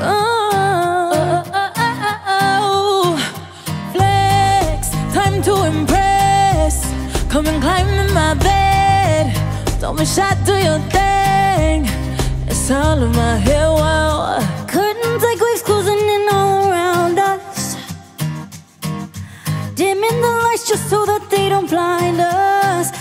Oh, oh, oh, Flex, time to impress. Come and climb in my bed. Don't be shy, do your thing. It's all in my head, wow. Curtains like waves closing in all around us. Dimming the lights just so that they don't blind us.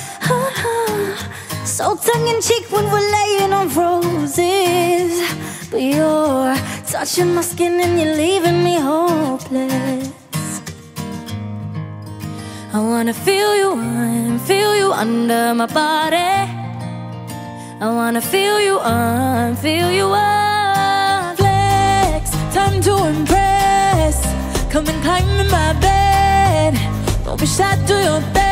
so tongue in cheek when we're laying on roses. But you're touching my skin and you're leaving me hopeless. I wanna feel you on, feel you under my body. I wanna feel you on, feel you on. Flex, time to impress. Come and climb in my bed. Don't be shy, do your thing.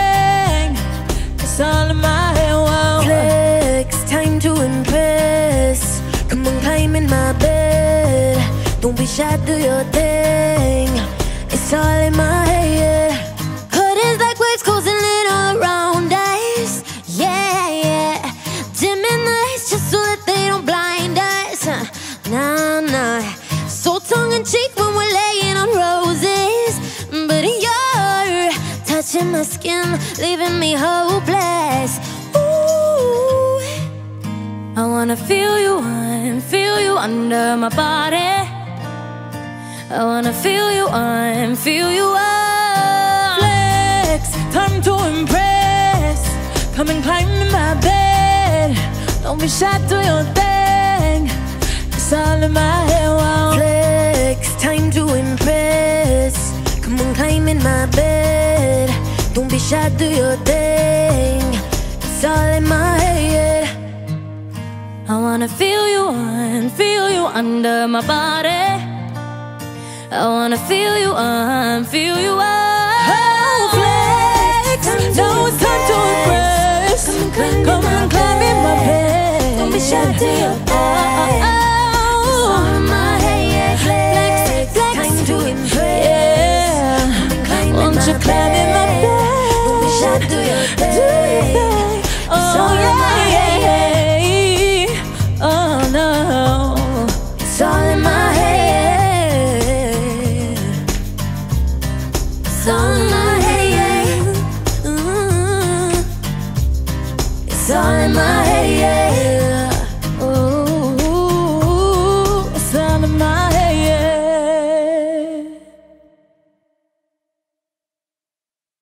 Be shy, do your thing. It's all in my head. Hood is like waves closing in around us. Yeah, yeah. Dimming the lights just so that they don't blind us. Nah, nah. So tongue in cheek when we're laying on roses. But you're touching my skin, leaving me hopeless. Ooh. I wanna feel you on, feel you under my body. I wanna feel you on, feel you on. Flex, time to impress. Come and climb in my bed. Don't be shy, do your thing. It's all in my head, wow. Flex, time to impress. Come on, climb in my bed. Don't be shy, do your thing. It's all in my head. I wanna feel you on, feel you under my body. I wanna feel you on, feel you on. Oh, flex. Now it's time to impress. Come and climb in my bed. Don't be shy, do your. Oh, oh, oh. It's my head. Flex, flex, time to impress. yeah. Won't you climb in my bed. Don't be shy, do your Do It's all in my head. Yeah.